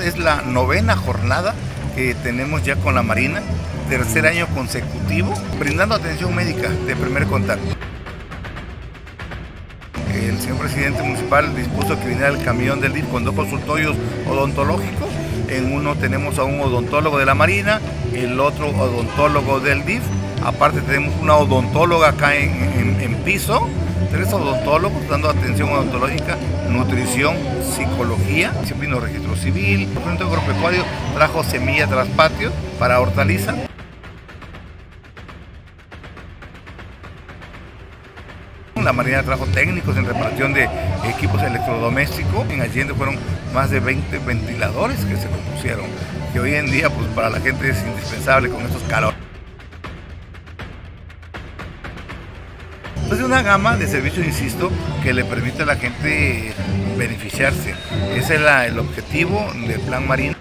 Es la novena jornada que tenemos ya con la Marina, tercer año consecutivo, brindando atención médica de primer contacto. El señor presidente municipal dispuso que viniera el camión del DIF con dos consultorios odontológicos. En uno tenemos a un odontólogo de la Marina, el otro odontólogo del DIF. Aparte tenemos una odontóloga acá en, en, piso, tres odontólogos dando atención odontológica, nutrición, psicología, vino registro civil, el Centro Agropecuario trajo semilla tras patio para hortaliza. La Marina trajo técnicos en reparación de equipos electrodomésticos. En Allende fueron más de 20 ventiladores que se compusieron, que hoy en día pues, para la gente es indispensable con estos calores. Es una gama de servicios, insisto, que le permite a la gente beneficiarse. Ese es el objetivo del Plan Marino.